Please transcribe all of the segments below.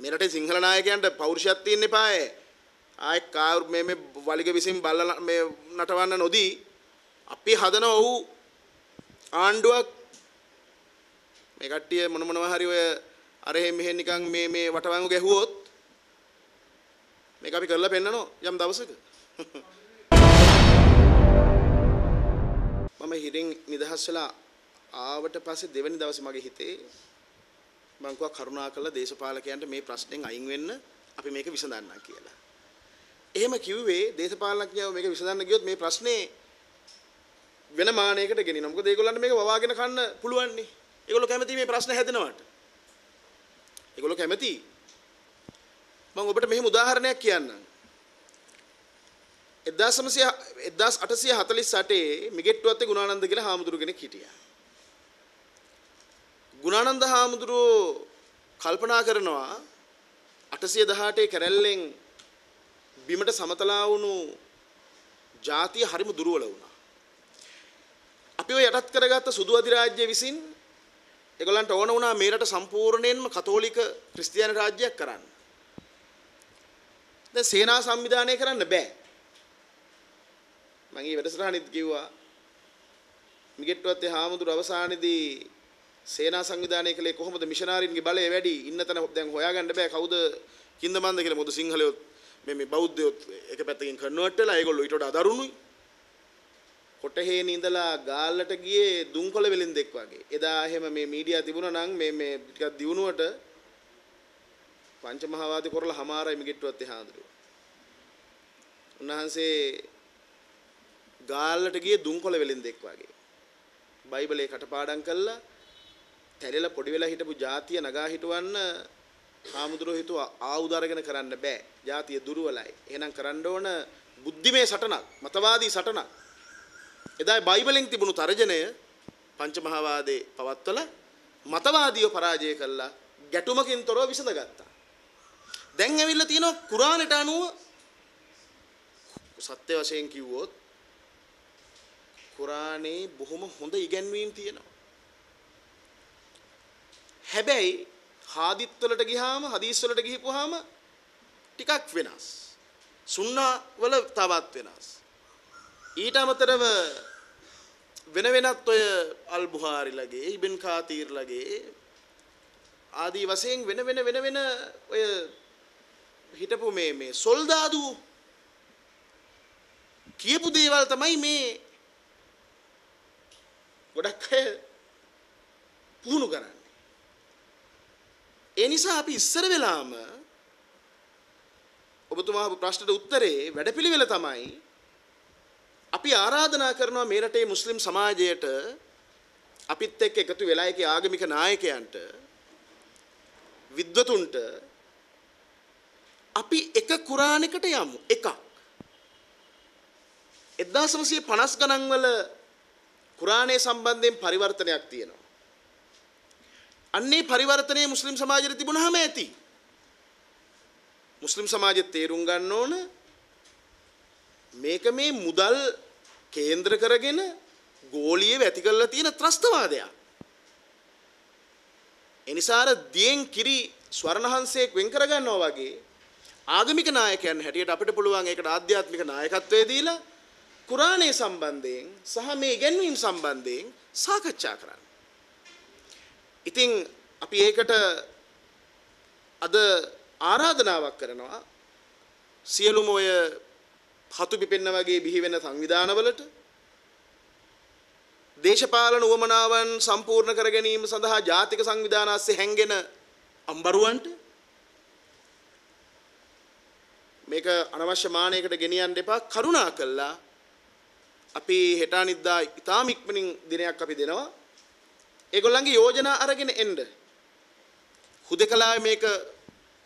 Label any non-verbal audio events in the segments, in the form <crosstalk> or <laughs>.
මේ රටේ සිංහල නායකයන්ට පෞරුෂයක් තියෙන්න එපායේ. ආයෙ කාර් මේ මේ වලිග විසින් බල්ල මේ නටවන්න නොදී අපි හදන ඔහු ආණ්ඩුවක් මේ කට්ටිය මොන මොනවා හරි ඔය අර එහෙම මෙහෙන් නිකන් මේ මේ වටවංගු ගැහුවොත් මේක අපි කරලා පෙන්නනවා යම් දවසක <laughs> මම හිරින් නිදහස් වෙලා ආවට පස්සේ දෙවෙනි දවසේ මගේ හිතේ මං කිව්වා කරුණාකරලා දේශපාලකයන්ට මේ ප්‍රශ්නෙන් අයින් වෙන්න අපි මේක විසඳන්නම් කියලා. එහෙම කිව්වේ දේශපාලනඥයෝ මේක විසඳන්න ගියොත් මේ ප්‍රශ්නේ වෙන මානයකට ගෙනිනවා. මොකද ඒගොල්ලන්ට මේක වවාගෙන කන්න පුළුවන් නේ. ඒගොල්ලෝ කැමති මේ ප්‍රශ්න හැදෙනවට. ඒගොල්ලෝ කැමති. මම ඔබට මෙහෙම උදාහරණයක් කියන්නම්. 1848 මිගෙට්ටුවත්තේ ගුණානන්ද කියලා හාමුදුරු කෙනෙක් හිටියා. ගුණානන්ද හාමුදුරුවෝ කල්පනා කරනවා 818 කැරැල්ලෙන් බිමට සමතලා වුණු ජාතිය හරිම දුර්වල වුණා. අපිව යටත් කරගත්ත සුදු අධිරාජ්‍ය විසින් ඒගොල්ලන්ට ඕන වුණා මේ රට සම්පූර්ණයෙන්ම කතෝලික ක්‍රිස්තියානි රාජ්‍යයක් කරන්න. දැන් සේනා සංවිධානය කරන්න බෑ. මම ඊ වැඩසටහනෙත් කිව්වා මිගෙට්ටුවත්තේ හාමුදුරු අවසානයේදී සේනා සංවිධානය කළේ කොහොමද මිෂනාරින්ගේ බලය වැඩි ඉන්න තැන දැන් හොයාගන්න බෑ. කවුද කින්දමන්ද කියලා මොකද සිංහලයොත් මේ මේ බෞද්ධයොත් එක පැත්තකින් කන්වර්ට් වෙලා ඒගොල්ලෝ ඊට වඩා දරුණුයි. කොටහේන ඉඳලා ගාල්ලට ගියේ දුම්කොළ වෙලින්දෙක් වගේ. එදා එහෙම මේ මීඩියා තිබුණා නම් මේ මේ ටිකක් දියුණුවට පංචමහාවාදී කරලා හමාරයි මිගෙට්ටුවත් එහාඳුරු උන්වහන්සේ ගාල්ලට ගියේ දුම්කොළ වෙලින්දෙක් වගේ. බයිබලේ කටපාඩම් කළා. තැරෙලා පොඩි වෙලා හිටපු ජාතිය නගා හිටවන්න හාමුදුරුවෝ හිතුවා ආයුධ අරගෙන කරන්න බෑ. ජාතිය දුර්වලයි. එහෙනම් කරන්න ඕන බුද්ධිමය සටනක්, මතවාදී සටනක්. එදා බයිබලෙන් තිබුණු තර්ජනය පංචමහාවාදේ පවත්වලා මතවාදීව පරාජය කළා ගැටුමකින් තොරව විසඳගත්තා. දැන් ඇවිල්ලා තියෙනවා කුරානට අනුව සත්‍ය වශයෙන් කිව්වොත් කුරානේ බොහොම හොඳ ඉගැන්වීම් තියෙනවා. හැබැයි හාදිත් වලට ගියාම හදීස් වලට ගිහපුවාම ටිකක් වෙනස්. සුන්නා වල තවත් වෙනස්. ඊට අමතරව වෙන වෙනත් ඔය අල් බුහාරිලගේ ඉබන් කාතීර්ලගේ ආදී වශයෙන් වෙන වෙන වෙන වෙන ඔය හිටපු මේ මේ සොල්දාදු කියපු දේවල් තමයි මේ ගොඩක් අය පුහුණු කරන්නේ. ඒ නිසා අපි ඉස්සර වෙලාම ඔබතුමා ප්‍රශ්නට උත්තරේ වැඩපිළිවෙල තමයි අපි ආරාධනා කරනවා මේ රටේ මුස්ලිම් සමාජයට අපිත් එක්ක එකතු වෙලා ඒකේ ආගමික නායකයන්ට විද්වතුන්ට අපි එක කුරානකට යමු එකක්. 1950 ගණන් වල කුරානයේ සම්බන්ධයෙන් පරිවර්තනයක් තියෙනවා. අන්නේ පරිවර්තනයේ මුස්ලිම් සමාජයට තිබුණාම ඇති. මුස්ලිම් සමාජය තේරුම් ගන්න ඕන මේක මේ මුදල් කේන්ද්‍ර කරගෙන ගෝලීය වැති කරලා තියෙන ත්‍රස්තවාදයක්. එනිසා අර දියෙන් කිරි ස්වර්ණහන්සේක් වෙන් කරගන්නවා වගේ ආගමික නායකයන් හැටියට අපිට පුළුවන් ඒකට ආධ්‍යාත්මික නායකත්වයේ දීලා කුරානයේ සම්බන්ධයෙන් සහ මේ ඉගැන්වීම් සම්බන්ධයෙන් සාකච්ඡා කරන්න. ඉතින් අපි ඒකට අද ආරාධනාවක් කරනවා. සියලුම ඔය හතු පිපෙන්න වගේ බිහි වෙන සංවිධානවලට දේශපාලන උවමනාවන් සම්පූර්ණ කර ගැනීම සඳහා ජාතික සංවිධාන ASCII හැංගෙන අම්බරුවන්ට මේක අනවශ්‍ය මානයකට ගෙනියන්න එපා. කරුණා කළා. අපි හෙට අනිද්දා ඉතාම ඉක්මනින් දිනයක් අපි දෙනවා. ඒගොල්ලන්ගේ යෝජනා අරගෙන එන්න. හුදකලාවේ මේක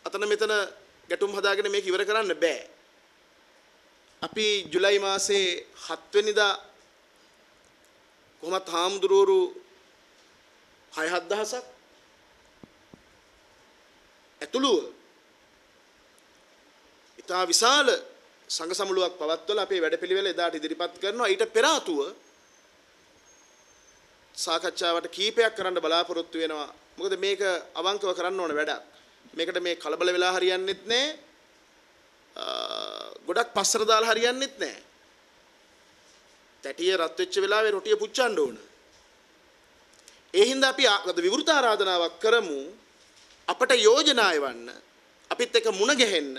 අතන මෙතන ගැටුම් හදාගෙන මේක ඉවර කරන්න බෑ. අපි ජුලයි මාසේ 7 වෙනිදා කොහොමත් හාමුදුරුවරු 6-7000ක් ඇතුළුව ඉතා විශාල සංඝ සමුළුවක් පවත්වලා අපේ වැඩපිළිවෙල එදාට ඉදිරිපත් කරනවා ඊට පෙර ආතුව සාකච්ඡාවට කීපයක් කරන්න බලාපොරොත්තු වෙනවා. මොකද මේක අවංකව කරන්න ඕන වැඩක්. මේකට මේ කලබල වෙලා හරියන්නෙත් නැහැ. ගොඩක් පස්සර දාලා හරියන්නෙත් නැහැ. තැටිය රත් වෙච්ච වෙලාවේ රොටිය පුච්චන්න ඕන. ඒ හින්දා අපි අද විවෘත ආරාධනාවක් කරමු අපට යෝජනා එවන්න අපිත් එක්ක මුණ ගැහෙන්න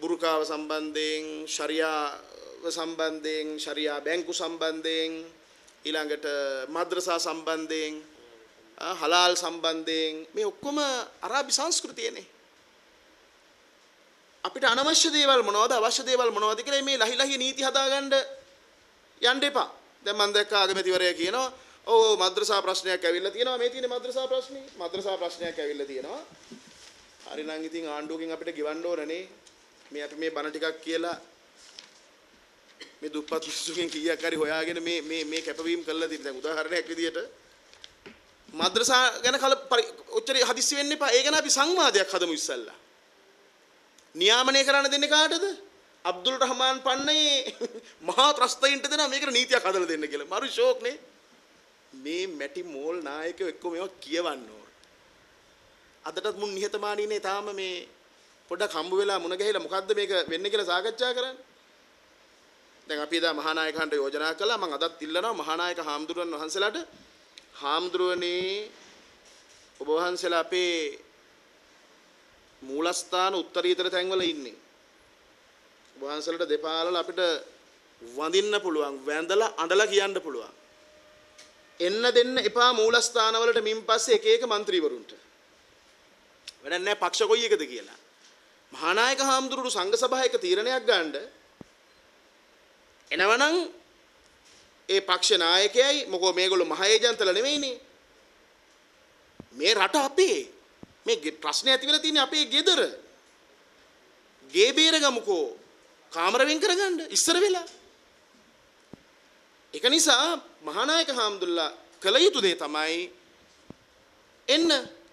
බුරුකාව සම්බන්ධයෙන් ශරියාව සම්බන්ධයෙන් ශරියා බැංකු සම්බන්ධයෙන් ඊළඟට මද්‍රසා සම්බන්ධයෙන් හලාල් සම්බන්ධයෙන් මේ ඔක්කොම අරාබි සංස්කෘතියනේ අපිට අනවශ්‍ය දේවල් මොනවද අවශ්‍ය දේවල් මොනවද කියලා මේ ලහි ලහි නීති හදාගන්න යන්න එපා. දැන් මම දැක්ක ආගමැතිවරයා කියනවා ඔව් මද්‍රසා ප්‍රශ්නයක් ඇවිල්ලා තියෙනවා මේ තියෙන මද්‍රසා ප්‍රශ්නේ මද්‍රසා ප්‍රශ්නයක් ඇවිල්ලා තියෙනවා. හරි නම් ඉතින් ආණ්ඩුවකින් අපිට ගෙවන්න ඕනනේ. මේ අපි මේ බණ ටිකක් කියලා මේ දුප්පත් මිනිස්සුන්ගෙන් කීයක් හරි හොයාගෙන මේ මේ මේ කැපවීම කළා තියෙන දැන් උදාහරණයක් විදියට මද්‍රසා ගැන කල ඔච්චර හදිස්සි වෙන්න එපා. ඒ ගැන අපි සංවාදයක් හදමු ඉස්සල්ලා. නියාමනය කරන්න දෙන්නේ කාටද? අබ්දුල් රහමාන් පන්නේ <laughs> මහා ත්‍රස්තයින්ට දෙනවා මේකට නීතියක් හදලා දෙන්න කියලා. මරු ෂෝක්නේ. මේ මැටි මෝල් නායකයෝ එක්ක මේවා කියවන්න ඕන. අදටත් මුන් නිහතමානීනේ තාම මේ පොඩ්ඩක් හම්බ වෙලා මුණ ගැහිලා මොකද්ද මේක වෙන්නේ කියලා සාකච්ඡා කරන්නේ. දැන් අපි එදා මහානායකයන්ට යෝජනා කළා මම අදත් ඉල්ලනවා මහානායක හාමුදුරන් වහන්සේලාට හාමුදුරනේ ඔබ වහන්සේලා අපේ මූලස්ථාන උත්තරීතර තැන්වල ඉන්නේ. ඔබ වහන්සේලාට දෙපාලල අපිට වඳින්න පුළුවන්, වැඳලා අඬලා කියන්න පුළුවන්. එන්න දෙන්න එපා මූලස්ථානවලට මින් පස්සේ එක එක മന്ത്രിවරුන්ට. වැඩක් නැහැ පක්ෂ කොයි එකද කියලා. මහානායක හාමුදුරුවෝ සංඝ සභාවක තීරණයක් ගන්නද එනවනම් ඒ පක්ෂ නායකයයි මොකෝ මේගොල්ලෝ මහ ඒජන්තලා නෙවෙයිනේ. මේ රට අපේ. මේ ප්‍රශ්නේ ඇති වෙලා තියෙන්නේ අපේ ගෙදර. ගේ බේරගමුකෝ. කාමර වෙන් කරගන්න ඉස්සර වෙලා. ඒක නිසා මහානායක හාමුදුරුවෝ කළ යුතු දේ තමයි එන්න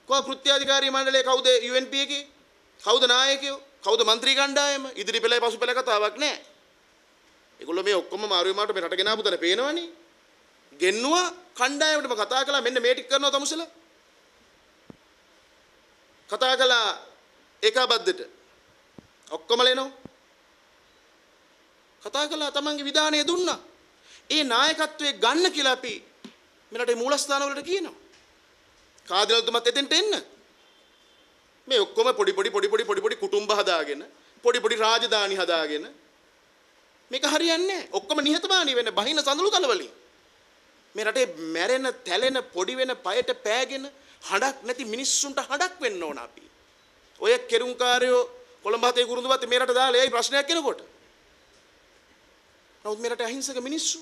කොහොම කෘත්‍යාධිකාරී මණ්ඩලය කවුද UNP එකේ කවුද නායකයෝ කවුද മന്ത്രി කණ්ඩායම ඉදිරි පෙළේ පසු පෙළ කතාවක් නැහැ ඒගොල්ලෝ මේ ඔක්කොම මාරු වීමාට මේ රට ගෙනාපු තැන පේනවනේ. ගෙන්නුවා කණ්ඩායමටම කතා කළා මෙන්න මේ ටික කරනවා තමුසල. කතා කළා ඒකාබද්ධට. ඔක්කොම ලේනෝ. කතා කළා තමන්ගේ විධානය දුන්නා. ඒ නායකත්වයේ ගන්න කියලා අපි මෙරටේ මූලස්ථානවලට කියනවා. කාදිනල්තුමත් එතෙන්ට එන්න. මේ ඔක්කොම පොඩි පොඩි පොඩි පොඩි පොඩි පොඩි කුටුම්බ හදාගෙන පොඩි පොඩි රාජධානි හදාගෙන මේක හරියන්නේ නැහැ. ඔක්කොම නිහතමානී වෙන්න බහින සඳලු තලවලින්. මේ රටේ මැරෙන, තැලෙන, පොඩි වෙන, පයට පෑගෙන හඩක් නැති මිනිස්සුන්ට හඩක් වෙන්න ඕන අපි. ඔය කෙරුම්කාරයෝ කොළඹ හතේ කුරුඳුපත් මේ රට දාලා එයි ප්‍රශ්නයක් එනකොට. නමුත් මේ රටේ අහිංසක මිනිස්සු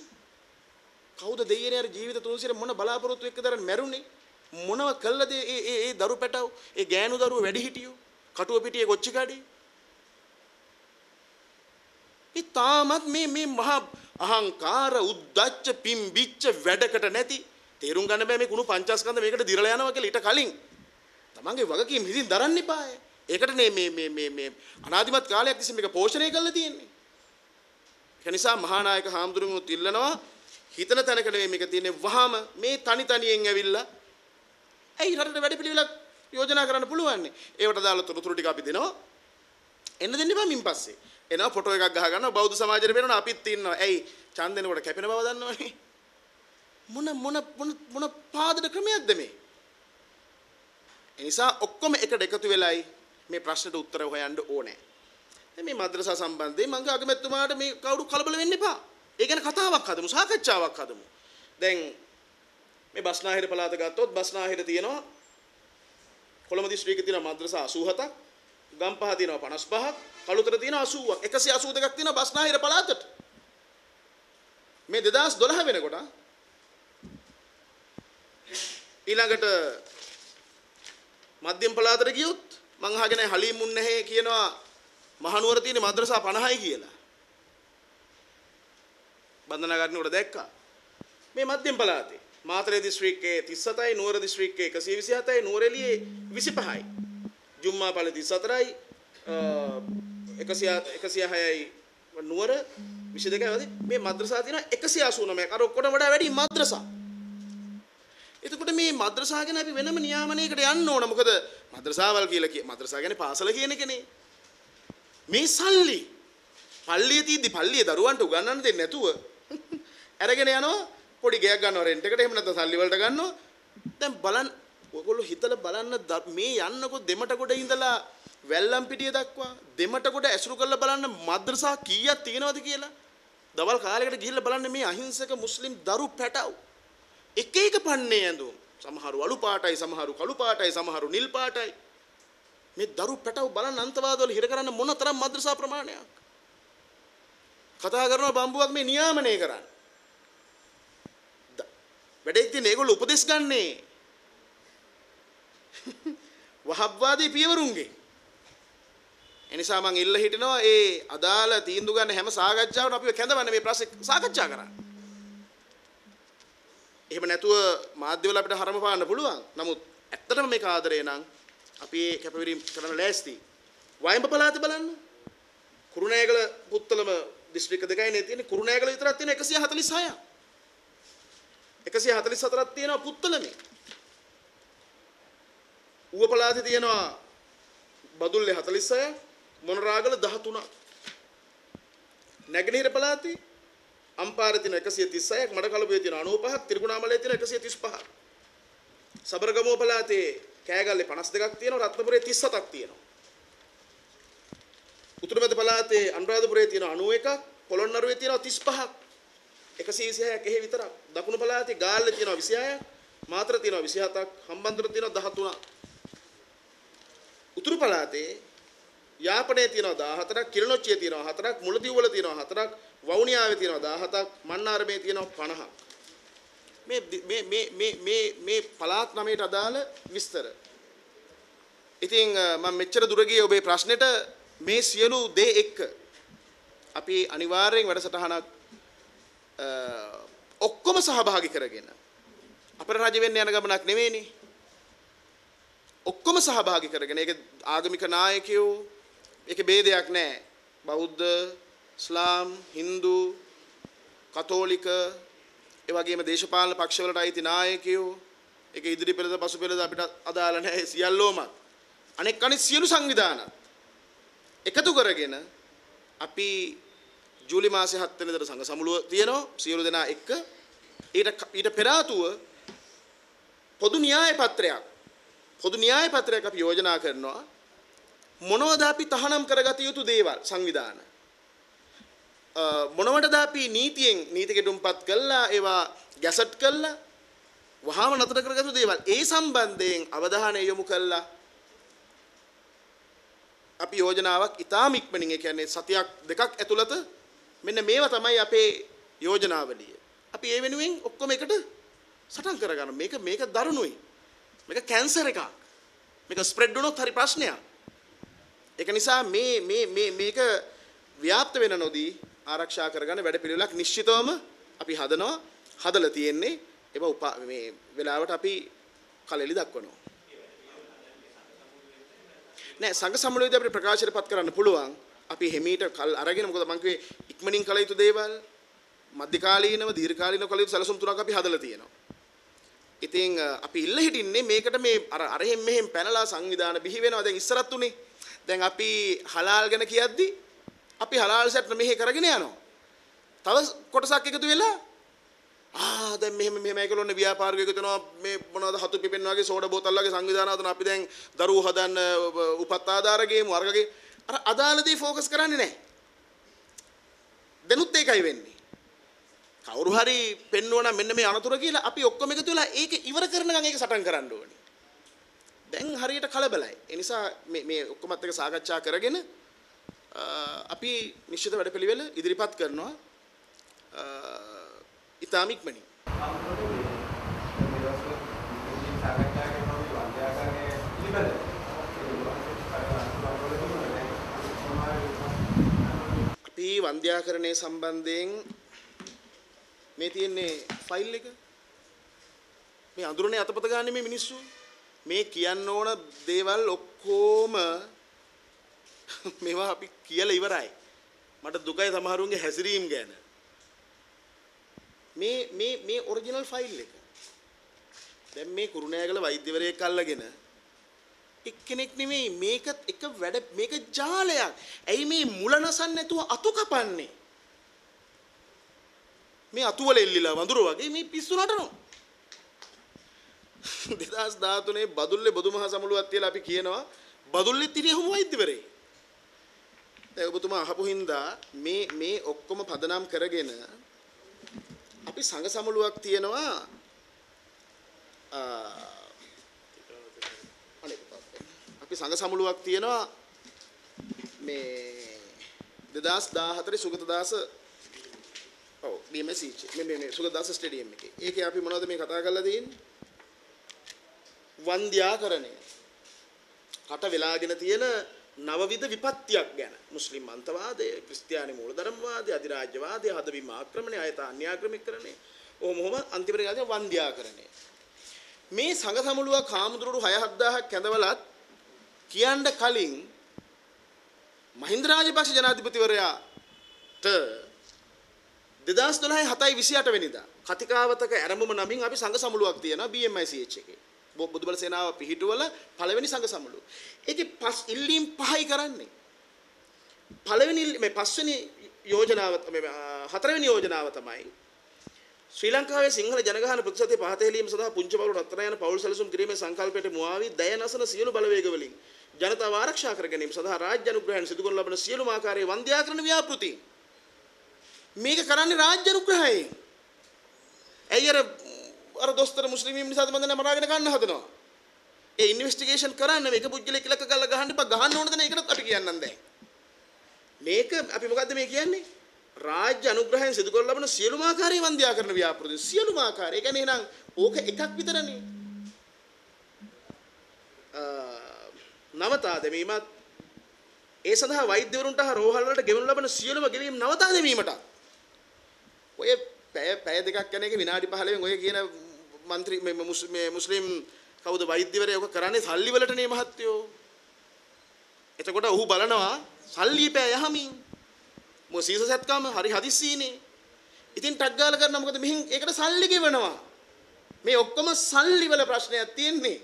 කවුද දෙයියනේ අර ජීවිත 300 මොන බලාපොරොත්තු එක්ක දරන් මැරුණේ මොනව කළද ඒ ඒ ඒ දරු පැටව ඒ ගෑනු දරුවෝ වැඩි හිටියෝ කටුව පිටියේ කොච්චි කඩේ ඒ තාමත් මේ මේ මහා අහංකාර උද්දච්ච පිම්බිච්ච වැඩකට නැති තේරුම් ගන්න බෑ මේ කුණු පංචස්කන්ධ මේකට දිරලා යනවා කියලා ඊට කලින් තමන්ගේ වගකීම් හිතින් දරන්න එපාය. ඒකට මේ මේ මේ මේ මේ අනාදිමත් කාලයක් තිස්සේ මේක පෝෂණය කරලා තියෙන්නේ. ඒ නිසා මහානායක හාමුදුරුවෝ ඉල්ලනවා හිතන තැනක නෙමෙයි මේක තියෙන්නේ වහම මේ තනි තනියෙන් ඇවිල්ලා ඇයි රටට වැඩ පිළිවෙලක් යෝජනා කරන්න පුළුවන් නේ. ඒවට දාලා තොරතුරු ටික අපි දෙනවා. එන්න දෙන්න එපා මින් පස්සේ. එනවා ෆොටෝ එකක් ගහ ගන්නවා බෞද්ධ සමාජයට පේනවා අපිත් ඉන්නවා. ඇයි ඡන්ද දෙනකොට කැපෙන බව දන්නවනේ. මොන මොන මොන මොන පාදද ක්‍රමයක්ද මේ? ඒ නිසා ඔක්කොම එකට එකතු වෙලයි මේ ප්‍රශ්නට උත්තර හොයන්න ඕනේ. දැන් මේ මද්‍රසා සම්බන්ධයෙන් මම අගමැතිතුමාට මේ කවුරු කලබල වෙන්න එපා. ඒ ගැන කතාවක් හදමු සාකච්ඡාවක් හදමු. දැන් මේ බස්නාහිර පළාත ගත්තොත් බස්නාහිර තියෙනවා කොළඹ දිස්ත්‍රික්කේ තියෙන මද්‍රසා 87ක් ගම්පහ තියෙනවා 55ක් කළුතර තියෙනවා 80ක් 182ක් තියෙනවා බස්නාහිර පළාතට. මේ 2012 වෙනකොට ඊළඟට මධ්‍යම පළාතට ගියොත් මං අහගෙන හලීම් මුන්නැහේ කියනවා මහනුවර තියෙන මද්‍රසා 50යි කියලා. බන්ධනාගාරේ උඩ දැක්කා. මේ මධ්‍යම පළාතේ. මාතලේ දිස්ත්‍රික්කයේ 37යි නුවර දිස්ත්‍රික්කයේ 127යි නුවරඑළියේ 25යි ජුම්මාපල 34යි 106යි නුවර 22යි වගේ මේ මද්‍රසා තියෙනවා 189ක් අර ඔක්කොටම වඩා වැඩි මද්‍රසා එතකොට මේ මද්‍රසා ගැන අපි වෙනම නියාමනයකට යන්න ඕන. මොකද මද්‍රසාවල් කියලා කිය මද්‍රසා කියන්නේ පාසල කියන එකනේ. මේ සල්ලි පල්ලිය තීද්දි පල්ලිය දරුවන්ට උගන්වන්න දෙන්නේ නැතුව <laughs> අරගෙන යනවා පොඩි ගයක් ගන්නවා රෙන්ට් එකට එහෙම නැත්නම් සල්ලි වලට ගන්නවා. දැන් බලන්න ඔයගොල්ලෝ හිතලා බලන්න මේ යන්නකො දෙමට කොට ඉඳලා වැල්ලම් පිටිය දක්වා දෙමට කොට ඇසුරු කරලා බලන්න මද්‍රසා කීයක් තියෙනවද කියලා. දවල් කාලයකට ගිහිල්ලා බලන්න මේ අහිංසක මුස්ලිම් දරු පැටව්. එක එක පන්නේ ඇඳුම්. සමහරු අලු පාටයි සමහරු කළු පාටයි සමහරු නිල් පාටයි. මේ දරු පැටව බලන්න අන්තවාදවල හිර කරන්න මොන තරම් මද්‍රසා ප්‍රමාණයක්. කතා කරනවා බම්බුවක් මේ නියාමනය කරන්න. වැඩේ තියෙන ඒගොල්ලෝ උපදෙස් ගන්නේ. <laughs> වහබ්වාදී පියවරුන්ගේ එනිසා මං ඉල්ල හිටිනවා ඒ අදාළ තීන්දුව ගන්න හැම සාකච්ඡාවකට අපිව කැඳවන්න මේ ප්‍රශ්නේ සාකච්ඡා කරන්න. එහෙම නැතුව මාධ්‍යවල අපිට හරම පාන්න පුළුවන්. නමුත් ඇත්තටම මේක ආදරේ නම් අපි ඒ කැපවිරීම කරන්න ලෑස්ති. වයඹ පළාත බලන්න. කුරුණෑගල පුත්තලම දිස්ත්‍රික්ක දෙකයි නේ තියෙන්නේ. කුරුණෑගල විතරක් තියෙන 146ක්. 144ක් තියෙනවා පුත්තලමේ. ඌව පළාතේ තියෙනවා බදුල්ලේ 46ක් මොනරාගල 13ක් නැගෙනහිර පළාතේ අම්පාරේ තියෙන 136ක් මඩකලපුවේ තියෙන 95ක් ත්‍රිකුණාමලයේ තියෙන 135ක් සබරගමුව පළාතේ කෑගල්ලේ 52ක් තියෙනවා රත්නපුරේ 37ක් තියෙනවා. උතුරුමැද පළාතේ අනුරාධපුරයේ තියෙන 91ක් පොළොන්නරුවේ තියෙනවා 35ක් 126ක් එහෙ විතරක්. දකුණු පළාතේ ගාල්ලේ තියෙනවා 26ක් මාතර තියෙනවා 27ක් හම්බන්තොට තියෙනවා 13ක් උතුරු පළාතේ යාපනයේ තියෙනවා 14ක් කිලිනොච්චියේ තියෙනවා 4ක් මුලතිව්වල තියෙනවා 4ක් වවුනියාවේ තියෙනවා 17ක් මන්නාරමේ තියෙනවා 50ක් මේ මේ මේ මේ මේ මේ පළාත් නමයට අදාළ විස්තර. ඉතින් මම මෙච්චර දුර ගියේ ඔබේ ප්‍රශ්නෙට මේ සියලු දේ එක්ක. අපි අනිවාර්යෙන් වැඩසටහනක් ඔක්කොම සහභාගී කරගෙන අපේ රජ වෙන්න යන ගමනක් නෙවෙයිනේ. ඔක්කොම සහභාගී කරගෙන ඒක ආගමික නායකයෝ ඒක ભેදයක් නැහැ බෞද්ධ ඉස්ලාම් හින්දු කතෝලික ඒ වගේම දේශපාලන පක්ෂවලට අයිති නායකයෝ ඒක ඉදිරි පෙළද පසු පෙළද අපිට අදාළ නැහැ සියල්ලෝම. අනෙක් අනිත් සියලු සංවිධාන එකතු කරගෙන අපි ජූලි මාසේ 7 වෙනිදාට සංඝ සමුළුව තියෙනවා සියලු දෙනා එක්ක. ඊට ඊට පෙර පොදු න්‍යාය පත්‍රයක් පොදු න්‍යාය පත්‍රයක් අපි යෝජනා කරනවා මොනවද අපි තහනම් කරගත යුතු දේවල් සංවිධාන මොනවටද අපි නීතියෙන් නීති කෙටුම්පත් කළා ඒවා ගැසට් කළා වහාම නතර කරගත්තු දේවල් ඒ සම්බන්ධයෙන් අවධානය යොමු කළා අපි යෝජනාවක් ඉතාම ඉක්මනින් ඒ කියන්නේ සතියක් දෙකක් ඇතුළත මෙන්න මේවා තමයි අපේ යෝජනාවලිය. අපි ඒ වෙනුවෙන් ඔක්කොම එකට සටන් කරගන්න. මේක මේක දරුණුයි. මේක කැන්සර් එකක්. මේක ස්ප්‍රෙඩ් වුණොත් හරි ප්‍රශ්නයක්. ඒක නිසා මේ මේ මේ මේක ව්‍යාප්ත වෙන නොදී ආරක්ෂා කරගන්න වැඩපිළිවෙලක් නිශ්චිතවම අපි හදනවා. හදලා තියෙන්නේ ඒක මේ වෙලාවට අපි කලෙලි දක්වනවා. නෑ සංඝ සම්මේලනයේදී අපිට ප්‍රකාශයටපත් කරන්න පුළුවන්. අපි හිමීට කල් අරගෙන මොකද මං කිව්වේ ඉක්මනින් කළ යුතු දේවල් මධ්‍යකාලීනව දීර්ඝකාලීනව කළ යුතු සැලසුම් තුනක් අපි හදලා තියෙනවා. ඉතින් අපි ඉල්ල හිටින්නේ මේකට මේ අර අරහෙන් මෙහෙන් පැනලා සංවිධාන බිහි වෙනවා. දැන් ඉස්සරත් උනේ. දැන් අපි හලාල් ගැන කියද්දි අපි හලාල් සැට් මෙහෙ කරගෙන යනවා. තව කොටසක් එකතු වෙලා ආ දැන් මෙහෙම මෙහෙම ඒකලොන්න ව්‍යාපාරිකයෙක් දෙනවා මේ මොනවද හතු පිපෙන්න වගේ සෝඩා බෝතල් වගේ සංවිධාන හදන අපි දැන් දරුවෝ හදන්න උපත් ආධාර ගේමු වර්ගගේ අර අදාළ දේ ફોකස් කරන්නේ නැහැ. දැනුත් ඒකයි වෙන්නේ. කවුරු හරි පෙන්වන මෙන්න මේ අනතුර කියලා අපි ඔක්කොම එකතු වෙලා ඒක ඉවර කරනකම් ඒක සටන් කරන්න ඕනේ. දැන් හරියට කලබලයි. ඒ නිසා මේ මේ ඔක්කොමත් එක්ක සාකච්ඡා කරගෙන අපි නිශ්චිත වැඩපිළිවෙල ඉදිරිපත් කරනවා. ඉතාම ඉක්මනින්. අපි වන්ද්‍යාකරණය සම්බන්ධයෙන් මේ තියෙන්නේ ෆයිල් එක. මේ අඳුරනේ අතපත ගන්න මේ මිනිස්සු. මේ කියන්න ඕන දේවල් ඔක්කොම <laughs> මේවා අපි කියලා ඉවරයි. මට දුකයි සමහරුන්ගේ හැසිරීම් ගැන. මේ මේ මේ ඔරිජිනල් ෆයිල් එක. දැන් මේ කුරුණෑගල වෛද්‍යවරයෙක් අල්ලගෙන එක්කෙනෙක් නෙමෙයි මේක එක වැඩ මේක ජාලයක්. ඇයි මේ මුල නසන්න නැතුව අතු කපන්නේ? මේ අතු වල එල්ලිලා වඳුර වගේ මේ පිස්සු නටනවා. <laughs> 2013 බදුල්ලේ බොදුමහා සමුළුවක් තියලා අපි කියනවා බදුල්ලෙත් හිටියේ හමු වෛද්‍යවරේ. දැන් ඔබතුමා අහපු හින්දා මේ මේ ඔක්කොම පදනම් කරගෙන අපි සංඝ සමුළුවක් තියෙනවා අනේ අපි සංඝ සමුළුවක් තියෙනවා මේ 2014 සුගතදාස ඔව් BMS මේ මේ සුගතදාස ස්ටේඩියම් එකේ. ඒකේ අපි මොනවද මේ කතා කරලා තියෙන්නේ? වන්ද්‍යාකරණය. කට වෙලාගෙන තියෙන නවවිධ විපත්තියක් ගැන මුස්ලිම් අන්තවාදය, ක්‍රිස්තියානි මූලධර්මවාදය, අධිරාජ්‍යවාදය, හදවීම ආක්‍රමණය, අයත අන්‍යාක්‍රමිකරණය, ඔහොම ඔහොම අන්තිමට ගානේ වන්ද්‍යාකරණය. මේ සංඝ සමුළුවක් හාමුදුරුවෝ 6-7000ක් කැඳවලත් කියන්න කලින් මහින්ද රාජපක්ෂ ජනාධිපතිවරයාට 2012 7යි 28 වෙනිදා කතිකාවතක ආරම්භම නමින් අපි සංඝ සමුළුවක් තියෙනවා BMICH එකේ. බුදුබල සේනාව පිහිටුවල පළවෙනි සංඝ සමුළුව. ඒකේ පස් ඉල්ලීම් පහයි කරන්නේ. පළවෙනි මේ පස්වෙනි යෝජනාව මේ හතරවෙනි යෝජනාව තමයි ශ්‍රී ලංකාවේ සිංහල ජනගහන ප්‍රතිශතය පහත හෙලීම සඳහා පුංචි පවුල් රත්තරන් යන පවුල් සැලසුම් කිරීමේ සංකල්පයට මුවාවී දය නසන සියලු බලවේග වලින් ජනතාව ආරක්ෂා කර ගැනීම සඳහා රාජ්‍ය අනුග්‍රහයෙන් සිදු කරන ලබන සියලුම ආකාරයේ වන්ද්‍යාකරණ ව්‍යාපෘති මේක කරන්නේ රාජ්‍ය අනුග්‍රහයෙන් ඇයි අර අර දොස්තර මුස්ලිම් නිසාද මන්ද නමරාගෙන ගන්න හදනවා ඒ ඉන්වෙස්ටිගේෂන් කරන්න මේක පුජ්‍යලෙක් ඉලක්ක කරලා ගහන්න එපා ගහන්න ඕනද නේ ඒකටත් අපි කියන්නම් දැන් මේක අපි මොකද්ද මේ කියන්නේ රාජ්‍ය අනුග්‍රහයෙන් සිදු කරන ලබන සියලුම ආකාරයේ වන්ද්‍යාකරණ ව්‍යාපෘති සියලුම ආකාරය. ඒ කියන්නේ එහෙනම් ඕක එකක් විතරනේ. නවතා දැමීමත් ඒ සඳහා වෛද්‍යවරුන්ට හා රෝහල් වලට ගෙවනු ලබන සියලුම ගෙවීම් නවතා දැමීමට. ඔය පැය පැය දෙකක් යන එක විනාඩි 15න් ඔය කියන മന്ത്രി මේ මුස්ලිම් කවුද වෛද්‍යවරයා ඔක කරන්නේ සල්ලි වලටනේ මහත්තයෝ. එතකොට ඔහු බලනවා සල්ලි පෑ යහමින් මො සීස සත්කම හරි හදිස්සීනේ. ඉතින් ටක් ගාලා කරනවා මොකද මෙහින් ඒකට සල්ලි ගෙවනවා. මේ ඔක්කොම සල්ලි වල ප්‍රශ්නයක් තියෙන්නේ.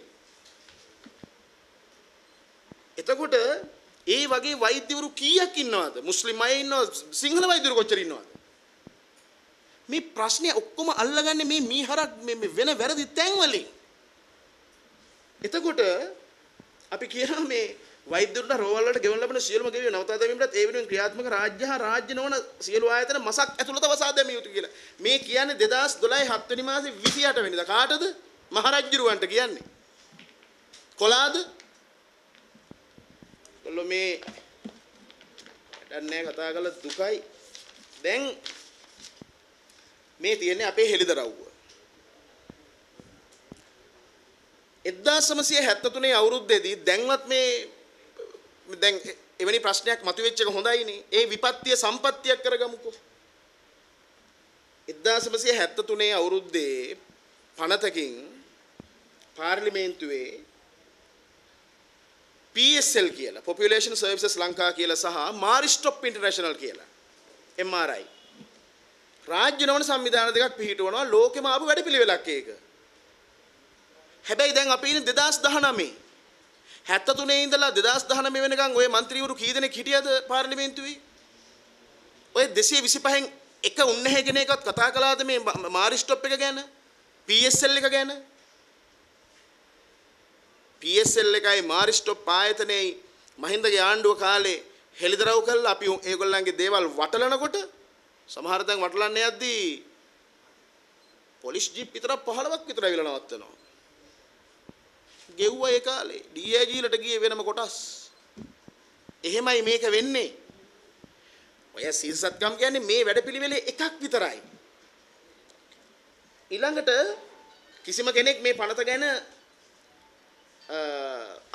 එතකොට ඒ වගේ වෛද්‍යවරු කීයක් ඉන්නවද? මුස්ලිම් අය ඉන්නවද? සිංහල වෛද්‍යවරු කොච්චර ඉන්නවද? මේ ප්‍රශ්නේ ඔක්කොම අල්ලගන්නේ මේ මීහරක් මේ වෙන වැරදි තැන් වලින්. එතකොට අපි කියනවා මේ වෛද්‍යවරුන්ට රෝහල් වලට ගෙවන ලබන සියලුම ගෙවීම නවතා දැමීමට ඒ වෙනුවෙන් ක්‍රියාත්මක රාජ්‍ය හා රාජ්‍ය නොවන සියලු ආයතන මසක් ඇතුළත වසා දැමිය යුතු කියලා. මේ කියන්නේ 2012 7 වෙනි මාසේ 28 වෙනිදා. කාටද? මහරජුරවන්ට කියන්නේ. කොලාද? කොල්ලෝ මේ දැන් කතා කළ දුකයි. දැන් මේ තියෙන්නේ අපේ හෙළිදරව්ව. 1973 අවුරුද්දේදී දැන්වත් මේ දැන් එවැනි ප්‍රශ්නයක් මතුවෙච්ච එක හොඳයිනේ. ඒ විපත්තිය සම්පත්තියක් කරගමුකෝ. 1973 අවුරුද්දේ පනතකින් පාර්ලිමේන්තුවේ PSL කියලා Population Services ලංකා කියලා සහ Maristop International කියලා MRI රාජ්‍ය නොවන සංවිධාන දෙකක් පිහිටවනවා ලෝකෙම ආපු වැඩපිළිවෙලක් ඒක. හැබැයි දැන් අපි ඉන්නේ 2019. 73 ඉඳලා 2019 වෙනකන් ওই മന്ത്രിවරු කී දෙනෙක් හිටියද පාර්ලිමේන්තුවේ? ඔය 225න් එක උන්නේ කෙන එකත් කතා කළාද මේ මාරිස්ටොප් එක ගැන? PSL එක ගැන? PSL එකයි මාරිස්ටොප් ආයතනයයි මහින්දගේ ආණ්ඩුව කාලේ හෙළිදරව් කළා අපි ඒගොල්ලන්ගේ දේවල් වටලනකොට සමහර තැන් වටලන්න යද්දී පොලිස් ජීප් විතර 15ක් විතර ඇවිල්ලා නවත්තනවා. ගෙව්වා ඒ කාලේ DAG-ලට ගියේ වෙනම කොටස්. එහෙමයි මේක වෙන්නේ. ඔය සීසත්කම් කියන්නේ මේ වැඩපිළිවෙලේ එකක් විතරයි. ඊළඟට කිසිම කෙනෙක් මේ පනත ගැන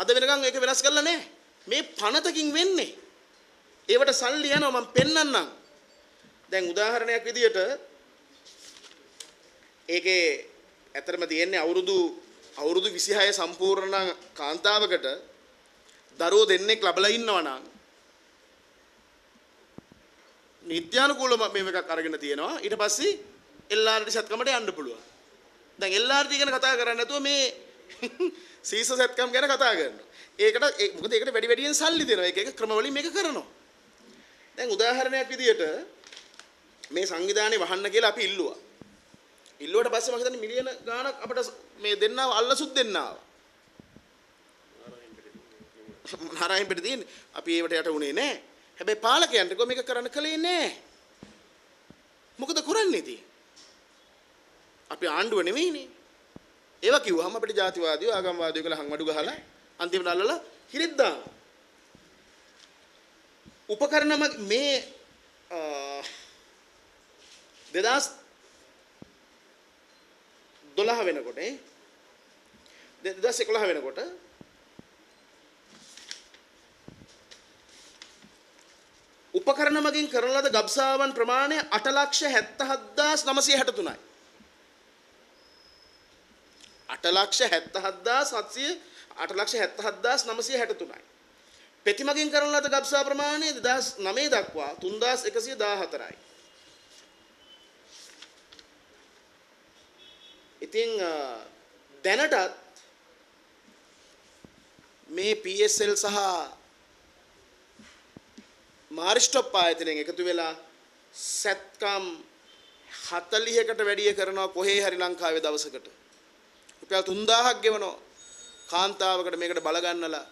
අද වෙනකන් ඒක වෙනස් කරලා නැහැ. මේ පනතකින් වෙන්නේ. ඒවට සල්ලි යනවා මම පෙන්නන්නම්. දැන් උදාහරණයක් විදියට ඒකේ ඇතරම තියෙන්නේ අවුරුදු අවුරුදු 26 සම්පූර්ණ කාන්තාවකට දරුවෝ දෙන්නෙක් ලැබලා ඉන්නවා නම් නිත්‍යානුකූලව මේක එකක් අරගෙන තියෙනවා ඊට පස්සේ එල්ආර්ඩි සත්කමට යන්න පුළුවන් දැන් LRT ගැන කතා කරන්නේ නැතුව මේ <laughs> සීස සැත්කම් ගැන කතා කරනවා. ඒකට ඒ- මොකද ඒකට වැඩි වැඩියෙන් සල්ලි දෙනවා. ඒක එක ක්‍රමවලින් මේක කරනවා. දැන් උදාහරණයක් විදියට මේ සංවිධානය වහන්න කියලා අපි ඉල්ලුවා. ඉල්ලුවට පස්සේ මම හිතන්නේ මිලියන ගාණක් අපිට මේ දෙන්නාව අල්ලසුත් දෙන්නාව. නාරායන් පිට තියෙන්නේ. අපි ඒවට යට උනේ නැහැ. හැබැයි පාලකයන්ට කො මේක කරන්න කලේ නැහැ. මොකද කරන්නේ ඉතින්? අපි ආණ්ඩුව නෙවෙයිනේ. ඒවා කිව්වහම අපිට ජාතිවාදීව ආගම්වාදීව කියලා හංවඩු ගහලා අන්තිමට අල්ලලා හිරෙත් දානවා. උපකරණ මග- මේ අ, 2012 වෙනකොට ඈ 2011 වෙනකොට උපකරණ මගින් කරන ලද ගබ්සාවන් ප්‍රමාණය 877963යි. 877700 877963යි. පෙති මගින් කරන ලද ගබ්සා ප්‍රමාණය 2009 දක්වා 3114යි. ඉතින් අ, දැනටත් මේ PSL සහ මාරිස්ටොප් ආයතනයෙන් එකතු වෙලා සැත්කම් 40කට වැඩිය කරනවා කොහේ හරි ලංකාවේ දවසකට. රුපියල් 3000ක් ගෙවනවා කාන්තාවකට මේකට බලගන්නලා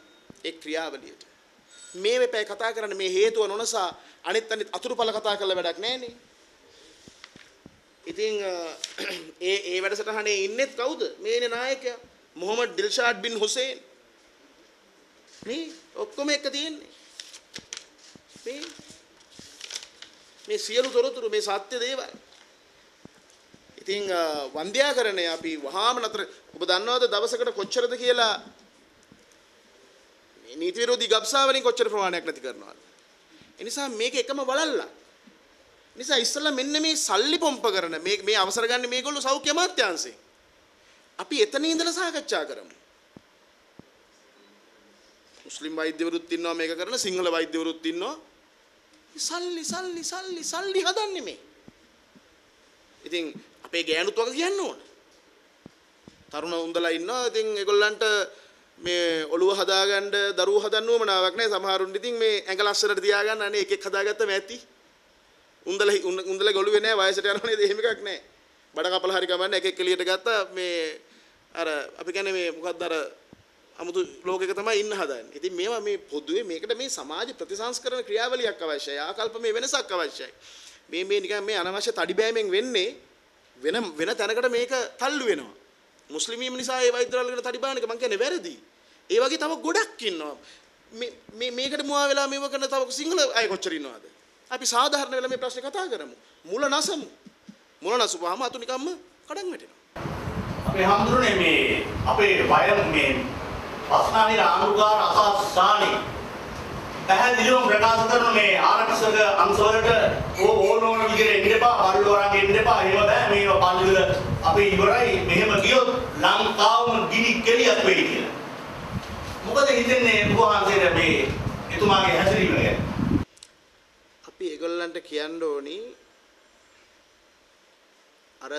ඒ ක්‍රියාවලියට. මේ වෙපැයි කතා කරන්නේ මේ හේතුව නොනසා අනිත් අනිත් අතුරුඵල කතා කරලා වැඩක් නැහැනේ. ඉතින් අ, <clears throat> ඒ ඒ වැඩසටහනේ ඉන්නෙත් කවුද? මේනේ නායකයා මොහමඩ් ඩිල්ෂාඩ් බින් හුසේන්. මේ ඔක්කොම එක තියෙන්නේ. මේ මේ සියලු තොරතුරු මේ සත්‍ය දේවල්. ඉතින් අ, වන්ද්‍යාකරණය අපි වහාම නතර ඔබ දන්නවද දවසකට කොච්චරද කියලා මේ නීති විරෝධී ගබ්සා වලින් කොච්චර ප්‍රමාණයක් නැති කරනවද? ඒ නිසා මේක එකම වලල්ලා. නිසා ඉස්සෙල්ලා මෙන්න මේ සල්ලි පොම්ප කරන මේ මේ අවසර ගන්න මේගොල්ලෝ සෞඛ්‍ය අමාත්‍යාංශේ. අපි එතන ඉඳලා සාකච්ඡා කරමු. මුස්ලිම් වෛද්‍යවරුත් ඉන්නවා මේක කරන සිංහල වෛද්‍යවරුත් ඉන්නවා. සල්ලි සල්ලි සල්ලි සල්ලි හදන්නේ මේ. ඉතින් අපේ ගෑනුත් වගේ කියන්න ඕන. තරුණ උන්දලා ඉන්නවා. ඉතින් ඒගොල්ලන්ට මේ ඔළුව හදාගන්න දරුවෝ හදන්න උවමනාවක් නැහැ. සමහරුන් ඉතින් මේ ඇඟ ලස්සනට තියාගන්න අනේ එක එක හදාගත්තම ඇති. උන්දලා උන්දලා ගොළුවේ නැහැ වයසට යනවා නේද? එහෙම එකක් නැහැ. බඩ කපල හරි කමන්නේ එක එක එළියට ගත්තා මේ අර අපි කියන්නේ මේ මොකක්ද අර 아무තු ලෝකයක තමයි ඉන්න හදන්නේ. ඉතින් මේවා මේ පොදුවේ මේකට මේ සමාජ ප්‍රතිසංස්කරණ ක්‍රියාවලියක් අවශ්‍යයි. ආකල්ප මේ වෙනසක් අවශ්‍යයි. මේ මේ නිකන් මේ අනවශ්‍ය තඩි බෑමෙන් වෙන්නේ වෙන වෙන තැනකට මේක තල්ලු වෙනවා. මුස්ලිමීම නිසා ඒ වෛද්‍යවරුන්ට තඩි බාන එක මං කියන්නේ වැරදි. ඒ වගේ තව ගොඩක් ඉන්නවා. මේ මේ මේකට මුවා වෙලා මේව කරන තව සිංහල අය කොච්චර ඉන්නවද? අපි සාධාරණ වෙලා මේ ප්‍රශ්නේ කතා කරමු. මුල නසමු. මුල නසුවාම අතු නිකම්ම කඩන් වැටෙනවා. අපේ හඳුරන්නේ මේ අපේ වයම් මේ පස්නානි ආණ්ඩුකාර අසස්සානි පැහැදිලිවම ප්‍රකාශ කරන මේ ආරක්ෂක අංශවලට ඕ ඕන ඕන විදිහට එන්න එපා පල්ලි වරන් එන්න එපා එහෙම බෑ මේව පල්ලිවල අපි ඉවරයි මෙහෙම ගියොත් ලංකාවම ගිනි කෙලියක් වෙයි කියලා. මොකද හිතන්නේ උපවහන්සේට මේ එතුමාගේ හැසිරීම ගැන? අපි ඒගොල්ලන්ට කියන්න ඕනි අර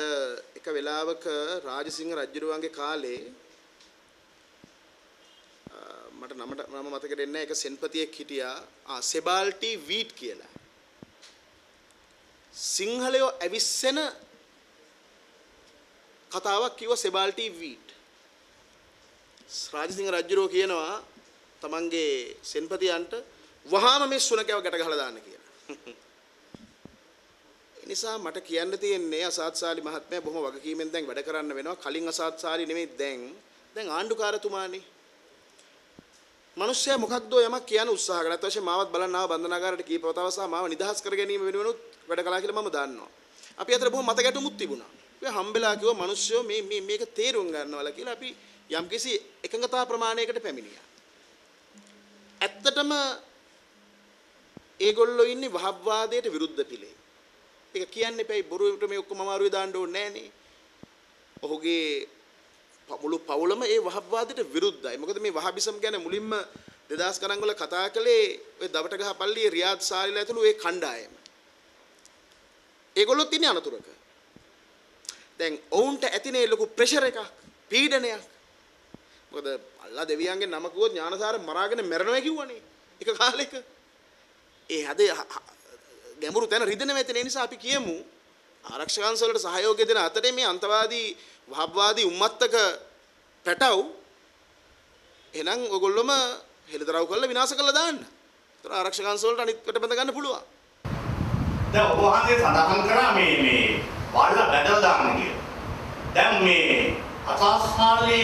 එක වෙලාවක රාජසිංහ රජුරුවන්ගේ කාලේ අ, මට නමට නම මතකෙට එන්නේ නැහැ. එක සෙන්පතියෙක් හිටියා ආ සෙබාල්ටි වීට් කියලා. සිංහලයෝ ඇවිස්සෙන කතාවක් කිව්ව සෙබාල්ටි වීට්. රාජසිංහ රජුරෝ කියනවා තමන්ගේ සෙන්පතියන්ට වහාම මේ සුනකව ගැට ගහලා දාන්න කියලා. <laughs> ඒ නිසා මට කියන්න තියෙන්නේ අසාත්සාලි මහත්මයා බොහොම වගකීමෙන් දැන් වැඩ කරන්න වෙනවා. කලින් අසාත්සාලි නෙමෙයි දැන්. දැන් ආණ්ඩුකාරතුමානේ. මිනිස්සයා මොකක්දෝ යමක් කියන්න උත්සාහ කරලා නැත්නම් මාවත් බලන්න ආව බන්ධනාගාරයට කීප වතාවක මාව නිදහස් කර ගැනීම වෙනුවෙනුත් වැඩ කළා කියලා මම දන්නවා. අපි අතර බොහොම මත ගැටුමුත් තිබුණා. අපි හම්බෙලා කිව්වා මිනිස්සුયો මේ මේ මේක තේරුම් ගන්නවලා කියලා අපි යම්කිසි එකඟතා ප්‍රමාණයකට පැමිණියා. ඇත්තටම ඒගොල්ලෝ ඉන්නේ වහබ්වාදයට විරුද්ධ පිළේ. ඒක කියන්න එපැයි බොරුවට මේ ඔක්කොම අමාරුවේ දාන්න ඕනේ නෑනේ. ඔහුගේ ප- මුළු පවුලම ඒ වහබ්වාදයට විරුද්ධයි. මොකද මේ වහබිසම් ගැන මුලින්ම 2000 ගණන් වල කතා කළේ ඔය දවටගහ පල්ලියේ රියාද් සාරිලා ඇතුළු ඒ කණ්ඩායම. ඒගොල්ලොත් ඉන්නේ අනතුරක. දැන් ඔවුන්ට ඇතිනේ ලොකු ප්‍රෙෂර් එකක් පීඩනයක් මොකද අල්ලා දෙවියන්ගේ නම කිව්වොත් ඥානසාර මරාගෙන මැරෙනවා කිව්වනේ එක කාලෙක ඒ හද ගැඹුරු තැන රිදෙනවා ඇතිනේ ඒ නිසා අපි කියමු ආරක්ෂකංශ වලට සහයෝගය දෙන අතරේ මේ අන්තවාදී වහබ්වාදී උම්මත්තක පැටව් එහෙනම් ඔයගොල්ලොම හෙළිදරව් කරලා විනාශ කරලා දාන්න. ඒතර ආරක්ෂකංශ වලට අනිත් කට බඳ ගන්න පුළුවන්. දැන් ඔබ වහන්සේ සඳහන් කරා මේ මේ වල්ල බැදලා දාන්න කියලා. දැන් මේ අසස්හාලි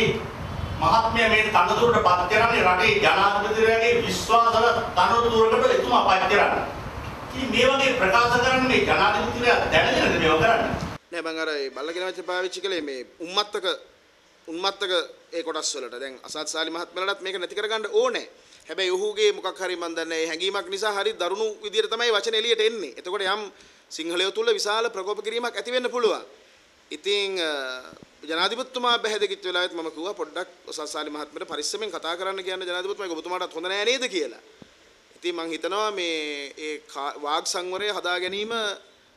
මහත්මයා මේ තනතුරට පත් කරන්නේ රටේ ජනාධිපතිවරයාගේ විශ්වාසල තනතුරකට එතුමා පත් කරන්නේ. ඉතින් මේ වගේ ප්‍රකාශ කරන්නේ මේ ජනාධිපතිවරයා දැනගෙනද මේව කරන්නේ? නෑ මම අර ඒ බල්ලගෙන වචන පාවිච්චි කළේ මේ උම්මත්තක උන්මත්තක ඒ කොටස් වලට. දැන් අසත් සාලි මහත්මයාලටත් මේක නැති කරගන්න ඕනේ. හැබැයි ඔහුගේ මොකක් හරි මන් දන්නේ ඒ හැඟීමක් නිසා හරි දරුණු විදියට තමයි වචන එළියට එන්නේ. එතකොට යම් සිංහලයෝ තුල විශාල ප්‍රකෝප කිරීමක් ඇති වෙන්න පුළුවන්. ඉතින් ජනාධිපතිතුමා බැහැදකිච්ච වෙලාවෙත් මම කිව්වා පොඩ්ඩක් ඔසස්සාලි මහත්මයාට පරිස්සමෙන් කතා කරන්න කියන්න ජනාධිපතිතුමා ඒක ඔබතුමාටත් හොඳ නෑ නේද කියලා. ඉතින් මං හිතනවා මේ ඒ වාග් සංවරය හදා ගැනීම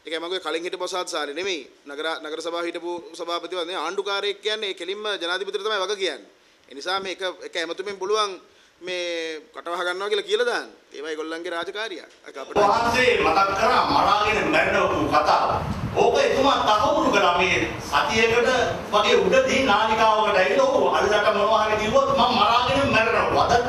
ඒකයි මගේ කලින් හිටපු පොසාත් සාලි නෙමෙයි නගර නගර සභාව හිටපු සභාපතිවරයා නේ ආණ්ඩුකාරයෙක් කියන්නේ ඒ කෙලින්ම ජනාධිපතිට තමයි වග කියන්නේ. ඒ නිසා මේක එක ඇමතුමෙන් පුළුවන් මේ කටවහ ගන්නවා කියලා කියලා දාන්න. ඒවා ඒගොල්ලන්ගේ රාජකාරියක්. ඒක අපිට වහන්සේ මතක් කරා මරාගෙන මැරෙනවු කතාව. ඕක එතුමා තහවුරු කළා මේ සතියකට වගේ උඩදී නාලිකාවකට ඇවිල්ලා ඕක අල්ලට මොනවා හරි කිව්වොත් මම මරාගෙන මැරෙනවා. අද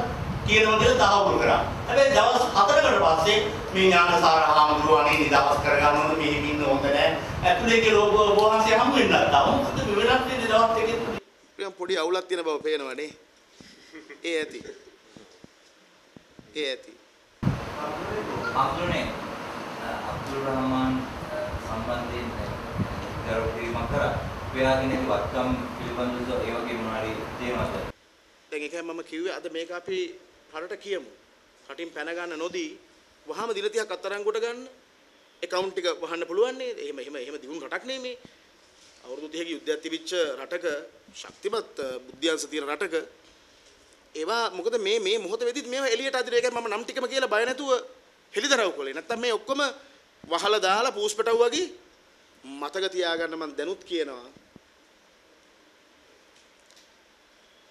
කියනවා කියලා තහවුරු කරා. හැබැයි දවස් 4කට පස්සේ මේ ඥානසාර හාමුදුරුවෝ අනේ නිදහස් කරගන්න ඕන මෙහෙම ඉන්න හොඳ නැහැ. ඇතුලේ කියලා ඔබ වහන්සේ හම්බ වෙන්න නැත්තා. මොකද වෙනස් වෙන්නේ දවස් දෙකකින්. නිකන් පොඩි අවුලක් තියෙන බව පේනවනේ. ඒ ඇති. ඒ ඇති. අතුනේ අබ්දුල් රහමාන් සම්බන්ධයෙන් ගරු කිරීමක් කරා. ඔයාගෙන ඉති වත්කම් පිළිබඳව ඒ වගේ මොනවාරි තියෙනවද? දැන් ඒකයි මම කිව්වේ අද මේක අපි රටට කියමු. රටින් පැන ගන්න නොදී වහාම දින 30ක් අත්අඩංගුවට ගන්න account ටික වහන්න පුළුවන් නේද? එහෙම එහෙම එහෙම දිනුන රටක් නේ මේ. අවුරුදු 30ක යුද්ධයක් තිබිච්ච රටක ශක්තිමත් බුද්ධියංශ තියෙන රටක ඒවා මොකද මේ මේ මොහොත වෙදිත් මේවා එළියට අදින එකයි මම නම් ටිකම කියලා බය නැතුව හෙලිදරව් කළේ. නැත්තම් මේ ඔක්කොම වහලා දාලා පූස්පටව් වගේ මතක තියාගන්න මම දැනුත් කියනවා.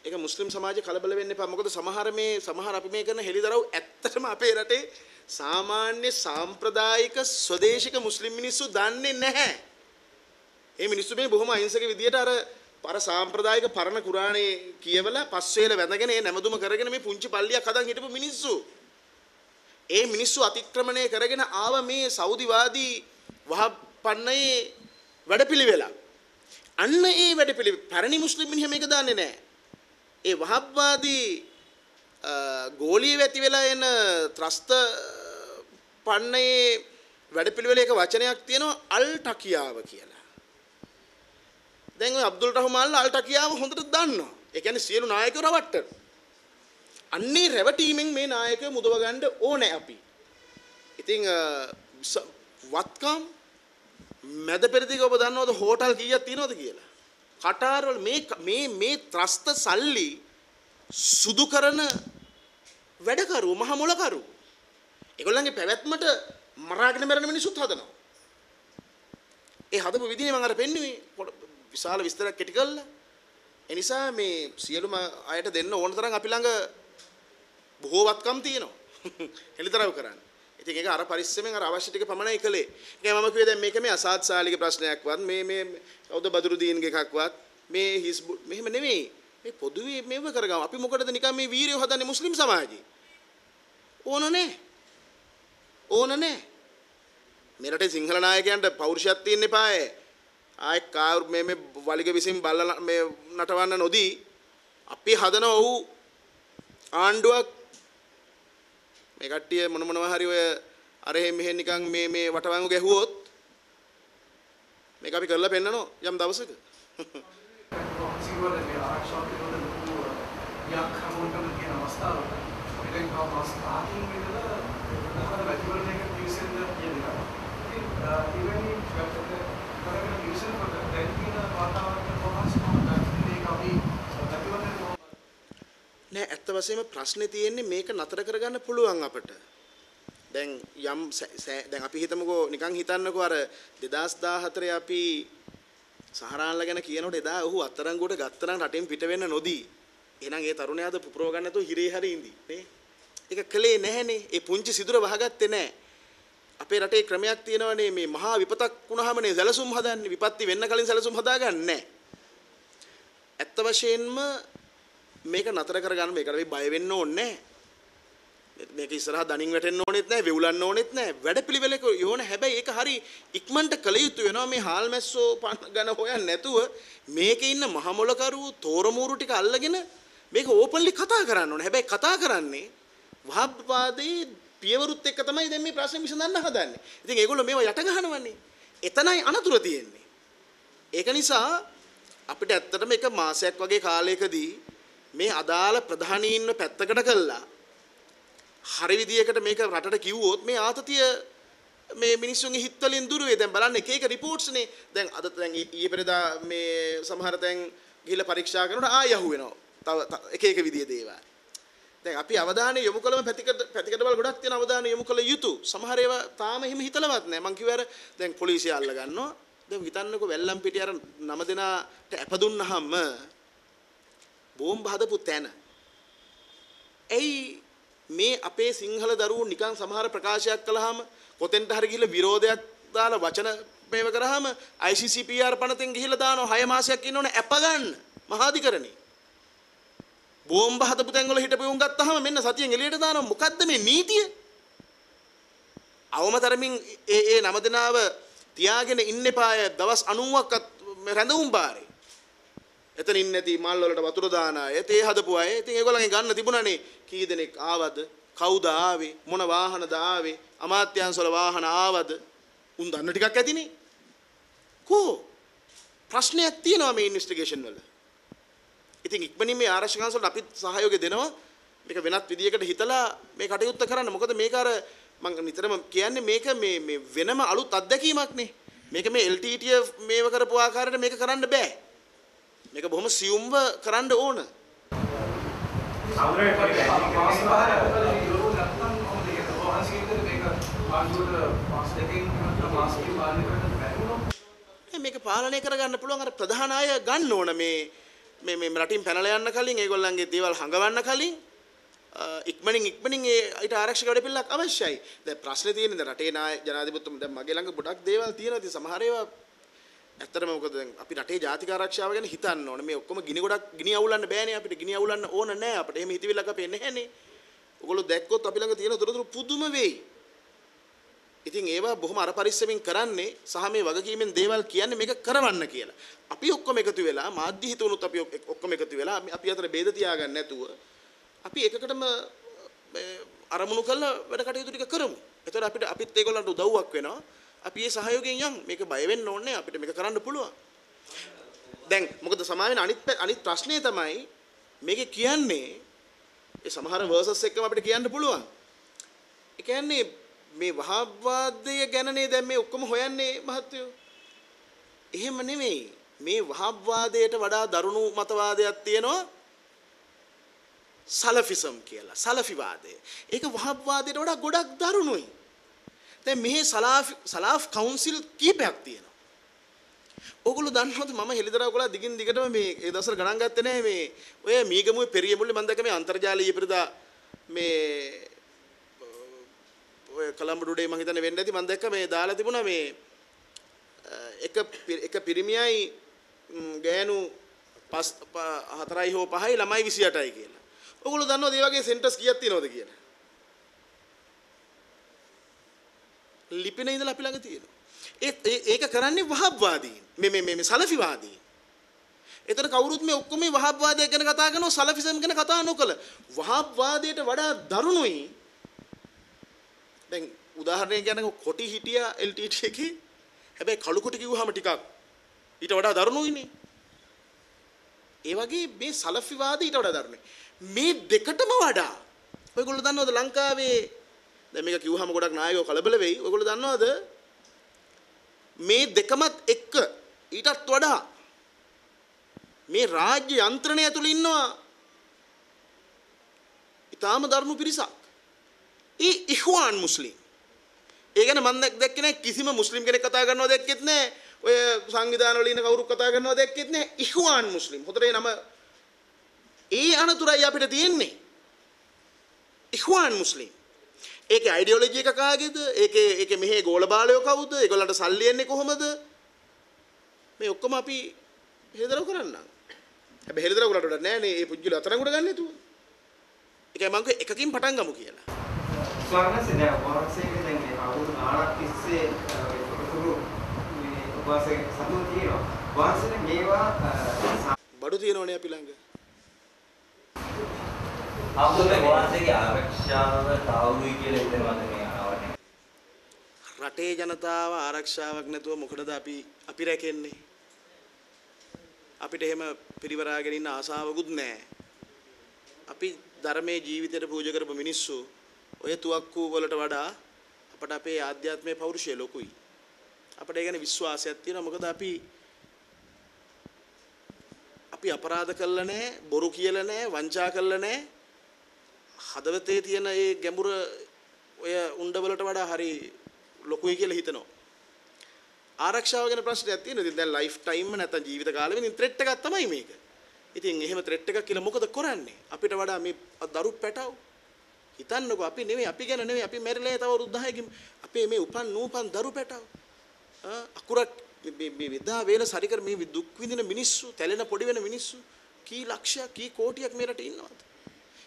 ඒක මුස්ලිම් සමාජය කලබල වෙන්න එපා. මොකද සමහර මේ සමහර අපි මේ කරන හෙලිදරව් ඇත්තටම අපේ රටේ සාමාන්‍ය සාම්ප්‍රදායික ස්වදේශික මුස්ලිම් මිනිස්සු දන්නේ නැහැ. ඒ මිනිස්සු මේ බොහොම අහිංසක විදියට අර අර සාම්ප්‍රදායික පරණ කුරාණේ කියවලා පස්වේල වැඳගෙන ඒ නැමදුම කරගෙන මේ පුංචි පල්ලියක් හදන් හිටපු මිනිස්සු. ඒ මිනිස්සු අතික්‍රමණය කරගෙන ආව මේ සෞදිවාදී වහපන්නේ වැඩපිළිවෙල. අන්න ඒ වැඩපිළිවෙල පැරණි මුස්ලිම් මිනිහ මේක දන්නේ නැහැ. ඒ වහබ්වාදී ගෝලීය වැති වෙලා එන ත්‍රස්ත පන්නේ වැඩපිළිවෙලේ එක වචනයක් තියෙනවා අල් ටකියාව කියලා. දැන් ඔය අබ්දුල් රහමාන්ලා අල් ටකියාව හොඳට දන්නවා. ඒ කියන්නේ සියලු නායකයෝ රවට්ටන. අන්නේ රැවටීමෙන් මේ නායකයෝ මුදව ගන්න ඕනේ අපි. ඉතින් වත්කම් මැද පෙරදිග ඔබ දන්නවද හෝටල් කීයක් තියෙනවද කියලා? කටාරවල මේ මේ මේ ත්‍රස්ත සල්ලි සුදු කරන වැඩකරු මහ මොලකරු. ඒගොල්ලන්ගේ පැවැත්මට මරාගෙන මැරෙන මිනිස්සුත් හදනවා. ඒ හදපු විදිහේ මම අර පෙන්නුවේ විශාල විස්තරයක් කෙටි කළා. ඒ නිසා මේ සියලුම අයට දෙන්න ඕන තරම් අපි ළඟ බොහෝ වත්කම් තියෙනවා. <laughs> හෙලිතරව් කරන්න. ඉතින් ඒක අර පරිස්සමෙන් අර අවශ්‍ය ටික පමණයි කළේ. ඒක මම කිව්වේ දැන් මේක මේ අසාත් සාලිගේ ප්‍රශ්නයක්වත් මේ මේ කවුද බදුරුදීන්ගේ එකක්වත් මේ හිස්බු මෙහෙම නෙමෙයි. මේ පොදුවේ මේව කරගමු. අපි මොකටද නිකන් මේ වීරයෝ හදන්නේ මුස්ලිම් සමාජේ? ඕන නැහැ. ඕන නැහැ. මේ රටේ සිංහල නායකයන්ට පෞරුෂයක් තියෙන්න එපායේ. ආයෙ කාර් මේ මේ වලිග විසින් බල්ල මේ නටවන්න නොදී අපි හදන ඔහු ආණ්ඩුවක් මේ කට්ටිය මොන මොනවා හරි ඔය අර එහෙම මෙහෙම නිකන් මේ මේ වටවංගු ගැහුවොත් මේක අපි කරලා පෙන්නනවා යම් දවසක සිංහල මේ ආරක්ෂාව පිළිබඳ ලොකු යක් හමුවටම තියෙන අවස්ථාවක මෙතෙන් කව ස්ටාර්ටින් ඉඳලා තමයි වැටිවරණයක පිවිසෙන්න කියනවා. ඉතින් ඉවෙනි කරගෙන පිවිසෙන කොට දැන් කියන වාතාවරණය කොහොමද කොහොමද මේක අපි වැටිවරණය නෑ ඇත්ත වශයෙන්ම ප්‍රශ්නේ තියෙන්නේ මේක නතර කරගන්න පුළුවන් අපට. දැන් යම් දැන් අපි හිතමුකෝ නිකන් හිතන්නකෝ අර 2014 අපි සහරාන්ලා ගැන කියනකොට එදා ඔහු අත්තරංගුවට ගත්තනම් රටෙන් පිට වෙන්න නොදී. එහෙනම් ඒ තරුණයාද පුපුරව ගන්න නැතුව හිරේ හරි ඉඳි නේ? ඒක කළේ නැහනේ. ඒ පුංචි සිදුර වහගත්තේ නැහැ අපේ රටේ ක්‍රමයක් තියෙනවනේ මේ මහා විපතක් වුණාමනේ සැලසුම් හදන්නේ. විපත්ති වෙන්න කලින් සැලසුම් හදාගන්නේ නැහැ ඇත්ත වශයෙන්ම මේක නතර කරගන්න මේකට අපි බය වෙන්න ඕනේ. නැහැ මේක ඉස්සරහා දණින් වැටෙන්න ඕනෙත් නැහැ වෙවුලන්න ඕනෙත් නැහැ වැඩපිළිවෙලක යෝන හැබැයි ඒක හරි ඉක්මනට කළ යුතු වෙනවා. මේ හාල් මැස්සෝ පන්න ගන හොයන්නේ නැතුව මේකේ ඉන්න මහමොලකරු තෝරමූරු ටික අල්ලගෙන මේක ඕපන්ලි කතා කරන්න ඕනේ. හැබැයි කතා කරන්නේ වහබ්වාදී පියවරුත් එක්ක තමයි දැන් මේ ප්‍රශ්නේ විසඳන්න හදන්නේ. ඉතින් ඒගොල්ලෝ මේවා යට ගහනවනේ. එතනයි අනතුර තියෙන්නේ. ඒක නිසා අපිට ඇත්තටම එක මාසයක් වගේ කාලයකදී මේ අදාළ ප්‍රධානීන්ව පැත්තකට කළා හරි විදියකට මේක රටට කිව්වොත් මේ ආතතිය මේ මිනිස්සුන්ගේ හිත්වලින් දුර වේ. දැන් බලන්න එක එක රිපෝට්ස් නේ. දැන් අද දැන් ඊයේ පෙරදා මේ සමහර තැන් ගිහිල්ලා පරීක්ෂා කරනකොට ආය යහු වෙනවා. තව එක එක විදිය දේවල්. දැන් අපි අවධානය යොමු කළම පැතිකඩ පැතිකඩවල ගොඩක් තියෙන අවධානය යොමු කළ යුතු. සමහර ඒවා තාම එහෙම හිතලවත් නැහැ. මං කිව්ව අර දැන් පොලිසිය අල්ල ගන්නවා. දැන් හිතන්නකෝ වෙල්ලම් පිටිය අර නම දෙනාට අප දුන්නාම බෝම්බ හදපු තැන. ඇයි මේ අපේ සිංහල දරුවෝ නිකන් සමහර ප්‍රකාශයක් කළාම කොතෙන්ට හරි ගිහිල්ලා විරෝධයක් දාලා වචන මේව කරාම ICCPR පනතෙන් ගිහිල්ලා දානවා. 6 මාසයක් ඉන්න ඕනේ අප ගන්න. මහාධිකරණේ. බෝම්බ හදපු තැන්වල හිටපු උන් ගත්තාම මෙන්න සතියෙන් එළියට දානවා. මොකද්ද මේ නීතිය? අවම තරමින් ඒ ඒ නම දෙනාව තියාගෙන ඉන්න එපාය. දවස් 90ක්වත් රැඳවුම් බාරේ. එතන ඉන්නේ නැති මල් වලට වතුර දාන අය. තේ හදපු අය. ඉතින් ඒගොල්ලන්ගෙන් ගන්න තිබුණානේ කී දෙනෙක් ආවද? කවුද ආවේ? මොන වාහනද ආවේ? අමාත්‍යාංශ වල වාහන ආවද? උන් දන්න ටිකක් ඇතිනේ. කෝ? ප්‍රශ්නයක් තියෙනවා මේ ඉන්වෙස්ටිගේෂන් වල. ඉතින් ඉක්මනින් මේ ආරක්ෂකංශ වලට අපි සහයෝගය දෙනවා. මේක වෙනත් විදියකට හිතලා මේ කටයුත්ත කරන්න. මොකද මේක අර මම නිතරම කියන්නේ මේක මේ මේ වෙනම අලුත් අත්දැකීමක් නේ මේක මේ LTT මේව කරපු ආකාරයට මේක කරන්න බෑ. මේක බොහොම සියුම්ව කරන්න ඕන. මේක පාලනය කරගන්න පුළුවන් අර ප්‍රධාන අය ගන්න ඕන මේ මේ මේ රටින් පැනලා යන්න කලින් ඒගොල්ලන්ගේ දේවල් හංගවන්න කලින් ඉක්මනින් ඉක්මනින් ඒ ඊට ආරක්ෂක වැඩපිළිවෙලක් අවශ්‍යයි. දැන් ප්‍රශ්නේ තියෙන්නේ දැන් රටේ නාය ජනාධිපතිතුමා දැන් මගේ ළඟ ගොඩක් දේවල් තියෙනවා. ඉතින් සමහර ඒවා ඇත්තටම මොකද දැන් අපි රටේ ජාතික ආරක්ෂාව ගැන හිතන්න ඕනේ. මේ ඔක්කොම ගිනි ගොඩක් ගිනි අවුලන්න බෑනේ අපිට. ගිනි අවුලන්න ඕන නෑ අපිට. එහෙම හිතවිල්ලක් අපේ නැහැනේ. ඔයගොල්ලෝ දැක්කොත් අපි ළඟ තියෙන තොරතුරු පුදුම වෙයි. ඉතින් ඒවා බොහොම අර පරිස්සමින් කරන්නේ සහ මේ වගකීමෙන් දේවල් කියන්නේ මේක කරවන්න කියලා. අපි ඔක්කොම එකතු වෙලා මාධ්‍ය හිතුණුත් අපි ඔක්කොම එකතු වෙලා අපි අතර ભેද තියාගන්න නැතුව අපි එකකටම අරමුණු කරලා වැඩ කටයුතු ටික කරමු. එතකොට අපිට අපිත් ඒගොල්ලන්ට උදව්වක් වෙනවා. අපි ඒ සහයෝගයෙන් යන් මේක බය වෙන්න ඕනේ අපිට මේක කරන්න පුළුවන්. දැන් මොකද සමාවෙන අනිත් අනිත් ප්‍රශ්නේ තමයි මේකේ කියන්නේ ඒ සමහර වර්සස් එක්කම අපිට කියන්න පුළුවන්. ඒ කියන්නේ මේ වහාබ්වාදය ගැනනේ දැන් මේ ඔක්කොම හොයන්නේ මහත්තයෝ. එහෙම නෙමෙයි. මේ වහාබ්වාදයට වඩා දරුණු මතවාදයක් තියෙනවා සලෆිසම් කියලා. සලෆිවාදය. ඒක වහාබ්වාදයට වඩා ගොඩක් දරුණුයි. දැන් මෙහි සලාෆ් සලාෆ් කවුන්සිල් කීපයක් තියෙනවා. ඕගොල්ලෝ දන්නවද මම හෙලිදරව් කළා දිගින් දිගටම මේ ඒ දවස්වල ගණන් ගත්තේ නැහැ මේ ඔය මීගමුවේ පෙරිය මුල්ලේ මම දැක්ක මේ අන්තර්ජාලීය පෙරදා මේ ඔය කලම්බඩුඩේ මම හිතන්නේ වෙන්න ඇති මම දැක්ක මේ දාලා තිබුණා මේ එක එක පිරිමියයි ගෑනු පස් හතරයි හෝ පහයි ළමයි 28යි කියලා. ඔයගොල්ලෝ දන්නවද මේ වගේ සෙන්ටර්ස් කීයක් තියෙනවද කියලා? ලිපින ඉඳලා අපි ළඟ තියෙනවා. ඒ ඒක කරන්නේ වහබ්වාදීන්. මේ මේ මේ සලෆිවාදීන්. එතන කවුරුත් මේ ඔක්කොම මේ වහබ්වාදය ගැන කතා කරනවා සලෆිසම් ගැන කතා නොකළ. වහබ්වාදයට වඩා දරුණුයි. දැන් උදාහරණයක් ගන්න කොටි හිටියා LTT එකේ. හැබැයි කළු කොටි කිව්වහම ටිකක් ඊට වඩා දරුණුයිනේ. ඒ වගේ මේ සලෆිවාදී ඊට වඩා දරුණුයි. මේ දෙකටම වඩා ඔයගොල්ලෝ දන්නවද ලංකාවේ දැන් මේක කිව්වහම ගොඩක් නායකයෝ කලබල වෙයි. ඔයගොල්ලෝ දන්නවද මේ දෙකමත් එක්ක ඊටත් වඩා මේ රාජ්‍ය යන්ත්‍රණය ඇතුළේ ඉන්නවා ඊටාම දරුණු පිරිසක්. ඒ ඉහ්වාන් මුස්ලිම්. ඒ ගැන මම දැක්කේ නැහැ කිසිම මුස්ලිම් කෙනෙක් කතා කරනවා දැක්කෙත් නැහැ. ඔය සංවිධාන වල ඉන්න කවුරු කතා කරනවා දැක්කෙත් නෑ ඉහ්වාන් මුස්ලිම් හොඳට ඒ නම ඒ අනතුරයි අපිට තියෙන්නේ ඉහ්වාන් මුස්ලිම් ඒකේ අයිඩියොලොජි එක කාගේද ඒකේ ඒකේ මෙහි ගෝල බාලයෝ කවුද? ඒගොල්ලන්ට සල්ලි එන්නේ කොහොමද? මේ ඔක්කොම අපි හෙදරව කරන්නම් හැබැයි හෙදරව කරලා වඩා නෑනේ. ඒ පුජ්ජල අතරඟුඩ ගන්න නේතුව. ඒකයි මම කිව්වේ එකකින් පටන් ගමු කියලා. ස්වර්ණසේ දැන් වහන්සේගේ දැන් මේ අවුරුදු 9ක් තිස්සේ තොරතුරු මේ උපවාසයේ සතුන් තියෙනවා. වහන්සේට මේවා බඩු තියෙනවනේ අපි ළඟ ආමුදුනේ වහන්සේගේ ආරක්ෂාව තාවුරුයි කියලා හිතනවාද මේ ආවරණය? රටේ ජනතාව ආරක්ෂාවක් නැතුව මොකටද අපි අපි රැකෙන්නේ? අපිට එහෙම පිරිවරාගෙන ඉන්න ආසාවකුත් නැහැ. අපි ධර්මයේ ජීවිතයට පූජා කරපු මිනිස්සු ඔය තුවක්කු වලට වඩා අපට අපේ ආධ්‍යාත්මයේ පෞරුෂය ලොකුයි. අපිට ඒ ගැන විශ්වාසයක් තියෙනවා. මොකද අපි අපි අපරාධ කළා නැහැ බොරු කියලා නැහැ වංචා කළා නැහැ. හදවතේ තියෙන ඒ ගැඹුර ඔය උණ්ඩවලට වඩා හරි ලොකුයි කියලා හිතනවා. ආරක්ෂාව ගැන ප්‍රශ්නයක් තියෙනවා. ඉතින් දැන් ලයිෆ් ටයිම් නැත්නම් ජීවිත කාලෙම ඉතින් ත්‍රෙට් එකක් තමයි මේක. ඉතින් එහෙම ත්‍රෙට් එකක් කියලා මොකද කරන්නේ? අපිට වඩා මේ දරු පැටව හිතන්නකෝ අපි නෙමෙයි අපි ගැන නෙමෙයි අපි මැරිලා තව අවුරුදු 10කින් අපේ මේ උපන් නූපන් දරු පැටව ආ අකුරක් මේ මේ විදා වේල සරිකර මේ දුක් විඳින මිනිස්සු තැලෙන පොඩි වෙන මිනිස්සු කී ලක්ෂයක් කී කෝටියක් මේ රටේ ඉන්නවද?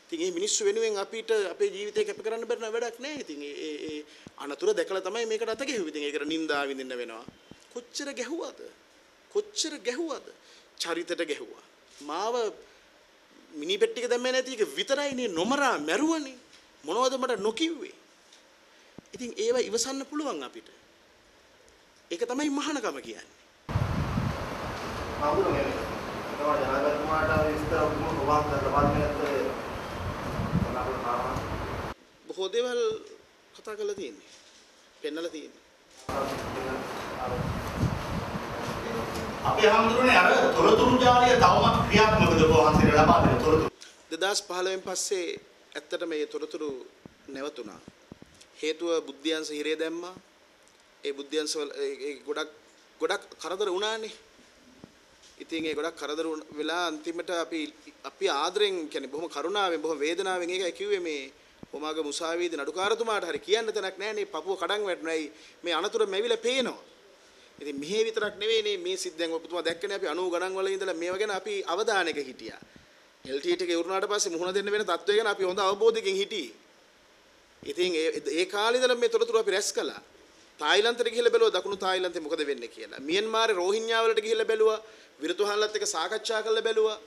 ඉතින් මේ මිනිස්සු වෙනුවෙන් අපිට අපේ ජීවිතේ කැප කරන්න බැරි නම් වැඩක් නැහැ. ඉතින් ඒ ඒ ඒ අනතුර දැකලා තමයි මේකට අත ගැහුවේ. ඉතින් ඒකට නින්දා විඳින්න වෙනවා. කොච්චර ගැහුවද? කොච්චර ගැහුවද? චරිතට ගැහුවා. මාව මිනි පෙට්ටියක දැම්මේ නැති එක විතරයිනේ නොමරා මැරුවනේ. මොනවද මට නොකිව්වේ? ඉතින් ඒව ඉවසන්න පුළුවන් අපිට. ඒක තමයි මහානකම කියන්නේ. අවුරුදු මේ තමයි ජනාධිපතිතුමාට විස්තර ඔක්කොම ප්‍රවාහ කරලා නැත්නම් අපේ තාම බොහෝ දේවල් කතා කරලා තියෙන්නේ. පෙන්නලා තියෙන්නේ. අපේ හැමදෙරෝනේ අර තොරතුරු ජාලය තවමත් ක්‍රියාත්මකද වහන්සේට ලබා දෙන තොරතුරු 2015න් පස්සේ ඇත්තට මේ තොරතුරු නැවතුණා. හේතුව බුද්ධ්‍යංශ හිරේ දැම්මා. ඒ බුද්ධ්‍යංශ ගොඩක් ගොඩක් කරදර වුණානේ. ඉතින් ඒ ගොඩක් කරදර වෙලා අන්තිමට අපි අපි ආදරෙන් කියන්නේ බොහොම කරුණාවෙන් බොහොම වේදනාවෙන් ඒකයි කිව්වේ මේ කොමාග මුසාවීද නඩුකාරතුමාට හරි කියන්න තැනක් නැහැ නේ පපුව කඩන් වැටුණායි මේ අනතුර මැවිලා පේනවා. ඉතින් මෙහෙ විතරක් නෙවෙයිනේ මේ සිත් දැන් ඔබතුමා දැක්කනේ අපි 90 ගණන් වල ඉඳලා මේව ගැන අපි අවධානයක හිටියා. LTT එක ඉවරනාට පස්සේ මුහුණ දෙන්න වෙන තත්ත්වය ගැන අපි හොඳ අවබෝධයකින් හිටියේ. ඉතින් ඒ ඒ කාලේ ඉඳලා මේ තොරතුරු අපි රැස් කළා. තායිලන්තයට ගිහිල්ලා බැලුවා දකුණු තායිලන්තේ මොකද වෙන්නේ කියලා. මියන්මාරේ රෝහින්ඥා වලට ගිහිල්ලා බැලුවා. විරුතුහන්ලත් එක්ක සාකච්ඡා කරලා බැලුවා.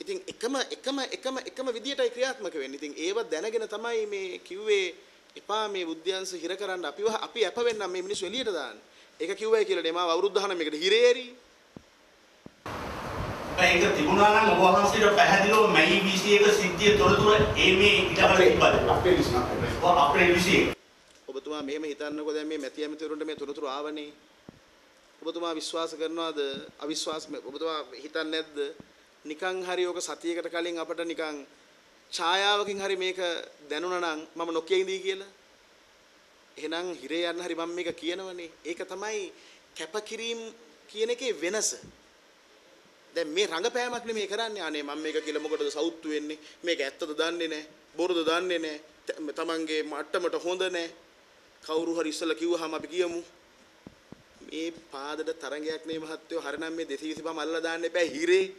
ඉතින් එකම එකම එකම එකම විදියටයි ක්‍රියාත්මක වෙන්නේ. ඉතින් ඒව දැනගෙන තමයි මේ කිව්වේ එපා මේ බුද්ධ්‍යංශ හිර කරන්න අපිව අපි අප වෙන්නම් මේ මිනිස්සු එළියට දාන්න. ඒක කිව්වයි කියලා නේ මාව අවුරුදු 19 මේකට හිරේරි. ඒක තිබුණා නම් ඔබ වහන්සේට පැහැදිලිව මැයි 21 සිද්ධිය තොරතුරු ඒ මේ ඉඩකඩ තිබ්බද අපේ ලිස්ට් ඔව් අප්‍රේල් 21 ඔබතුමා මෙහෙම හිතන්නකෝ දැන් මේ මැති ඇමතිවරුන්ට මේ තොරතුරු ආවනේ. ඔබතුමා විශ්වාස කරනවද? අවිශ්වාස ඔබතුමා හිතන්නේ නැද්ද? නිකන් හරි ඔක සතියකට කලින් අපිට නිකන් ඡායාවකින් හරි මේක දැනුණා නම් මම නොකිය ඉඳී කියලා. එහෙනම් හිරේ යන්න හරි මම මේක කියනවනේ. ඒක තමයි කැපකිරීම කියන එකේ වෙනස. දැන් මේ රංගපෑමක් නෙමෙයි කරන්නේ. අනේ මම මේක කියලා මොකටද සවුත්තු වෙන්නේ? මේක ඇත්තද දන්නේ නැහැ. බොරුද දන්නේ නැහැ. ත- තමන්ගේ මට්ටමට හොඳ නැහැ. කවුරු හරි ඉස්සලා කිව්වහම අපි කියමු. මේ පාදට තරංගයක් නේ මහත්තයෝ හරිනම් මේ 225 අල්ලලා දාන්න එපා හිරේ.